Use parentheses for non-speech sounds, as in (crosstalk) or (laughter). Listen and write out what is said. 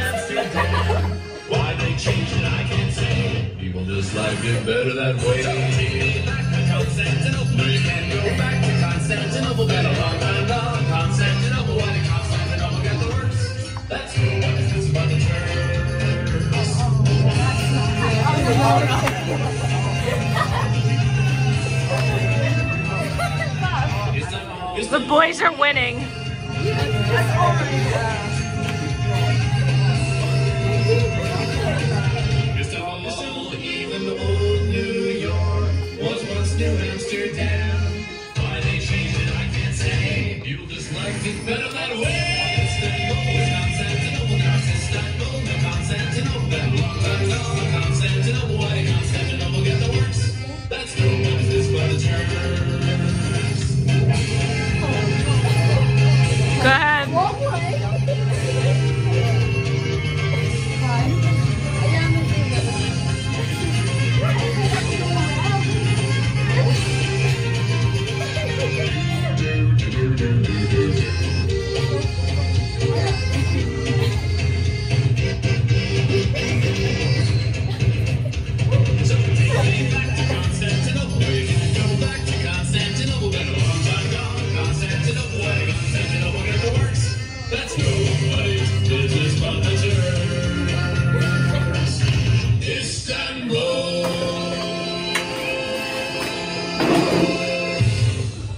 (laughs) Why they it, I can't say. People just like it better that way. Take me back to Constantinople. You can go back to Constantinople. Constantinople, why did Constantinople get the? That's what is this about the turn? The boys are winning. Amsterdam. Why they changed it, I can't say. You just liked it better that way.